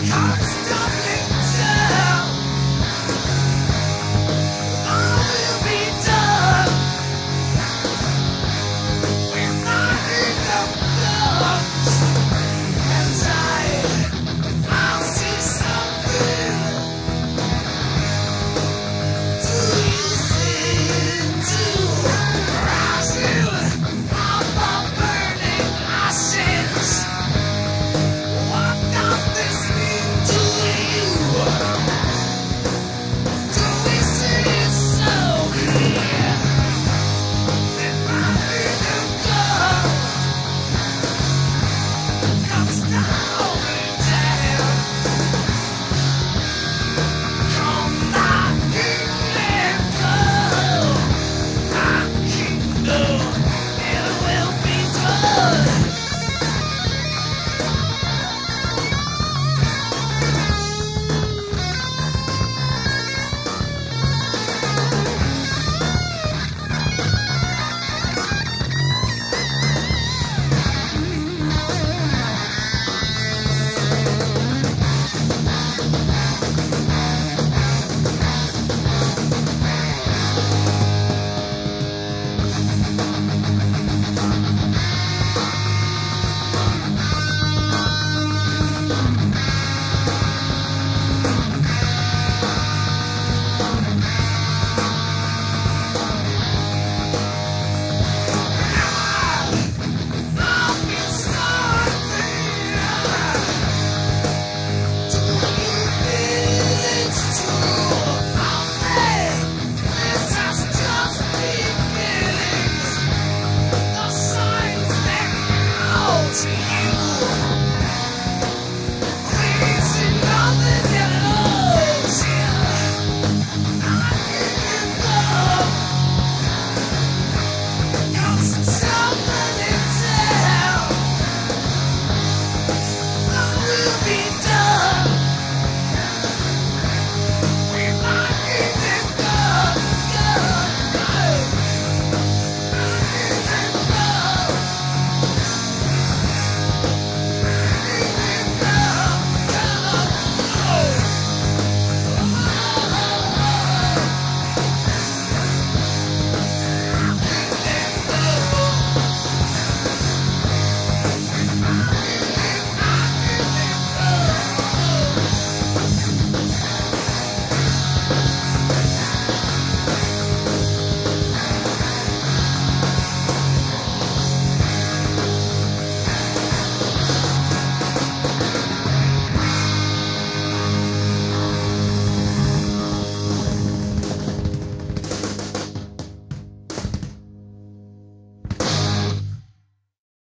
I'm still